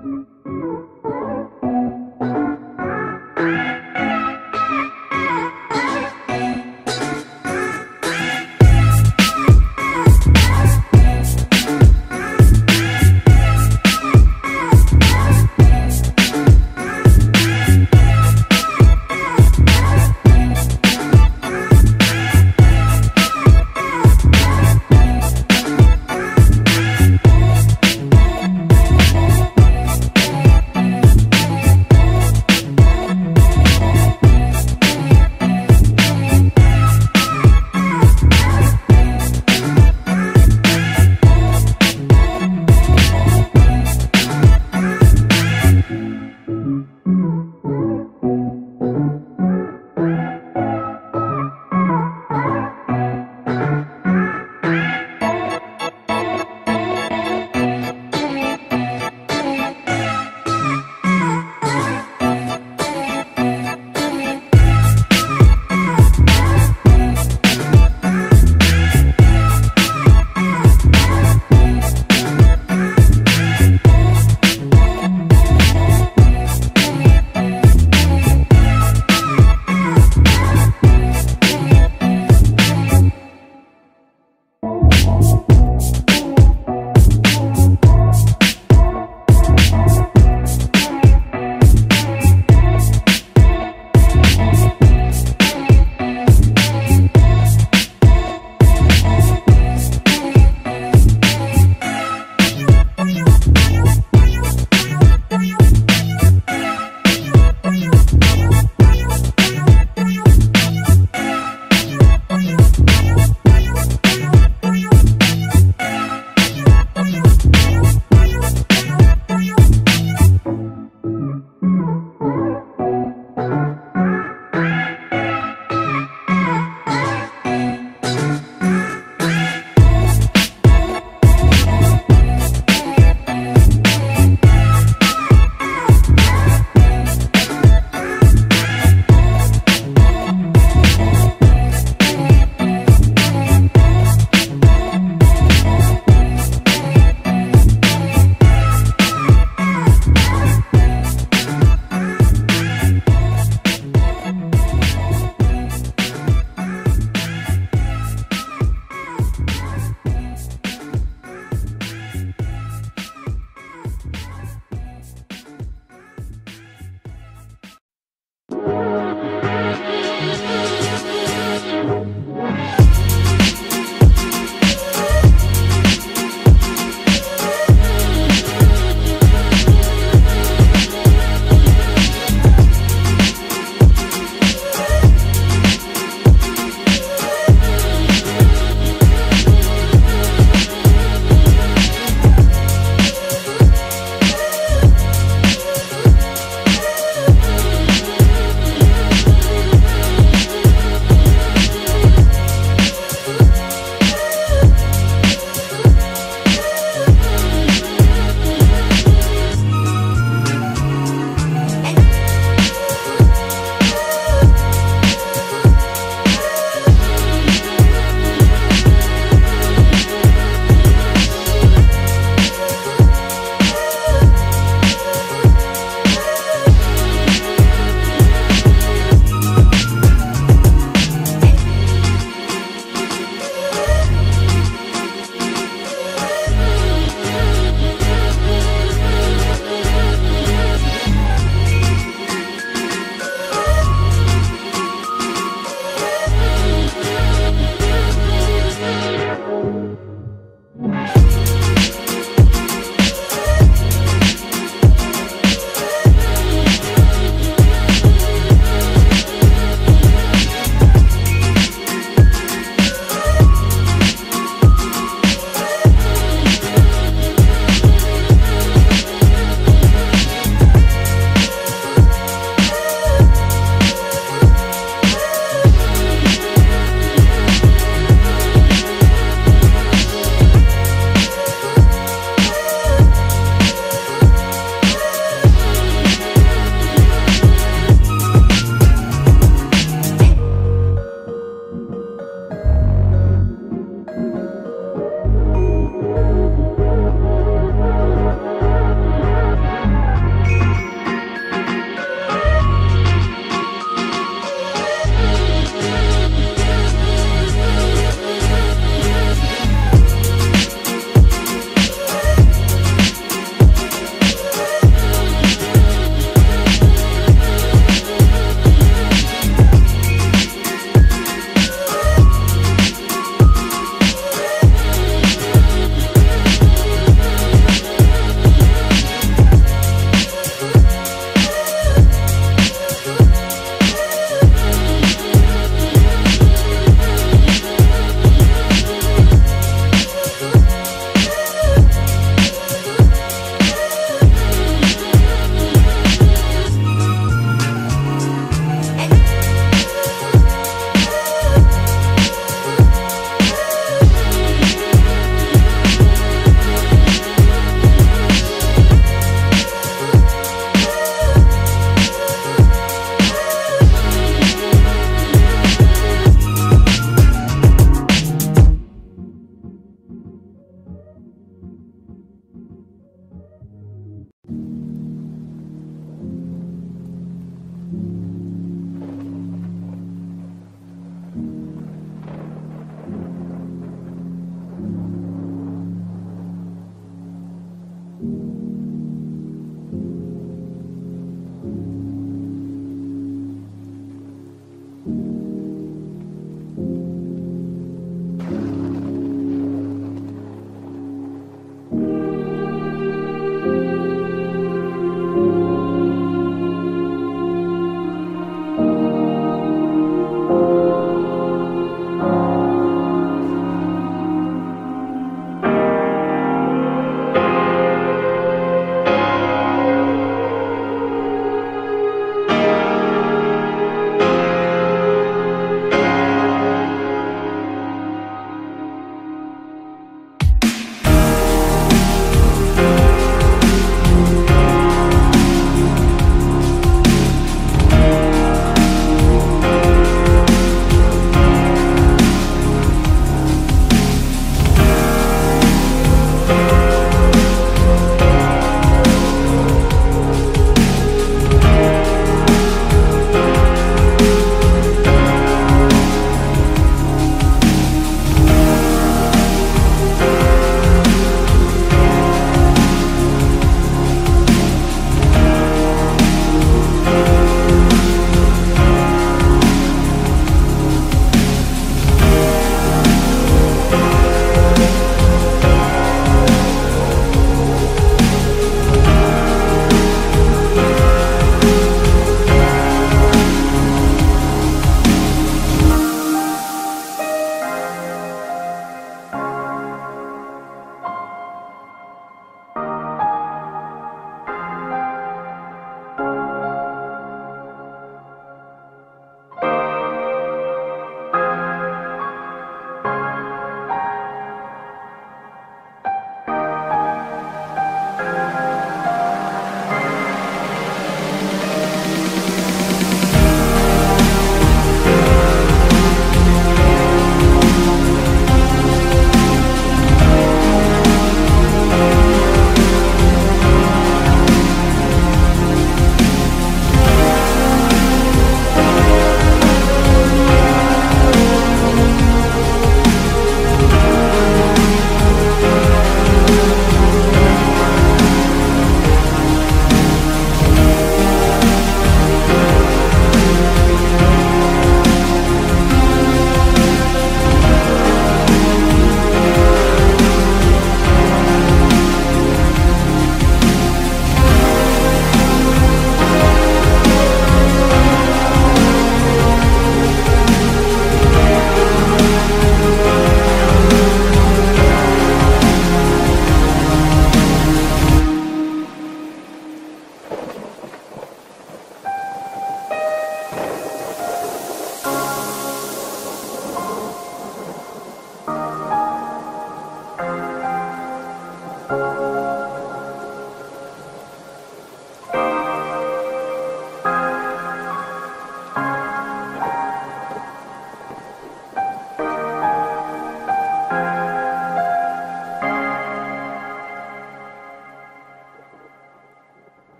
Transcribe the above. Mm-hmm.